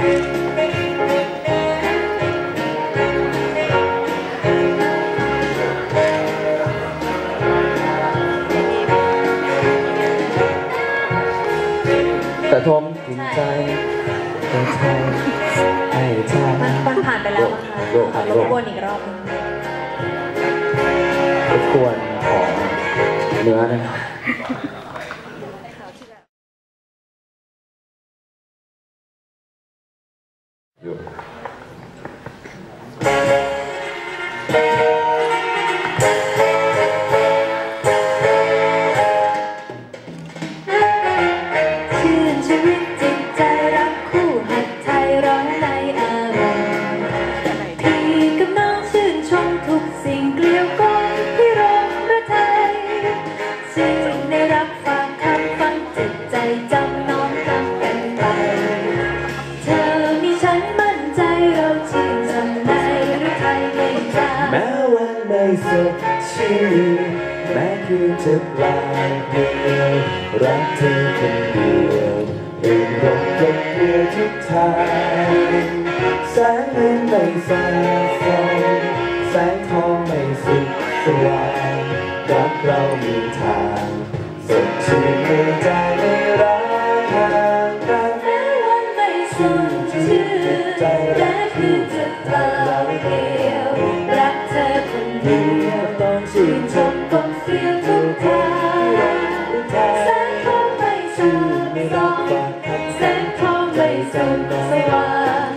แต่ทมถึงใจให้ใช่ให้ใช่มันมันผ่านไปแล้วนะคะโลกขอรบกวนอีกรอบนึงรบกวนของเนื้อนะครับ อ ชื่แม้คืนจะปลายเดียวรักเธอคนเดียวเองลงกลมเกลียวทุกทางแสงเงินไม่สาฟองแสงทองไม่สุดสว่างรักเรามีทางสดชื่นไม่จางไม่ร้างห่างกันแม้วันไม่สดชื่นและคือจะเปล่าเปลี่ยวรั ต้องชื่นชมกลมเกลียทุกทางแสงทองไม่สาดส่องแสงทองไม่ส่องสว่าง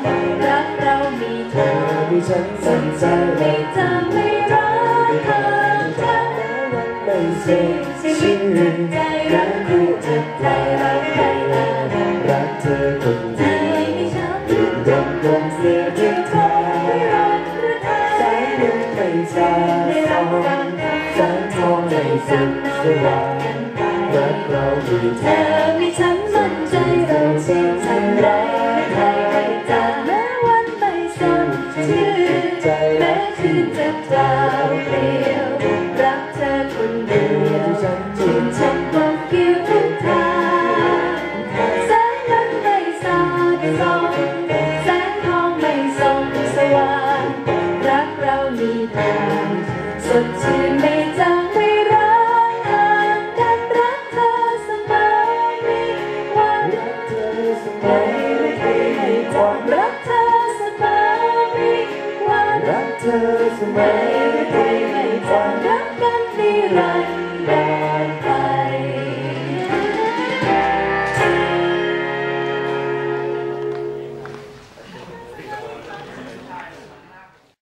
รักเรามีทางมีฉันสนใจไม่จางไม่ร้างห่างกันไม่สุดชีวิตจิตนใจรักคู่จะใจเราใครรักเธอคนเดียวไม่ช้ำดื่มดมเกลียทุกทาง สองแสงทองไม่สุดสว่างรักเรามีเธอมีฉันมั่นใจเราชิงฉันได้ใครไม่จางแม้วันไม่สดชื่นแม้คืนจะเปล่าเปลี่ยวรักเธอคนเดียวชื่นชมกเกลียวทุกทางแสงนั้นไม่สาดส่อง ดชื่นไม่จางไม่ร้างห่รักเธอเสมอไม่วันรักเธอเสไม่เคยให้รักเธอเสมอไม่วันรักเธอเสไม่เคยให้ความรักกันนิรันดร์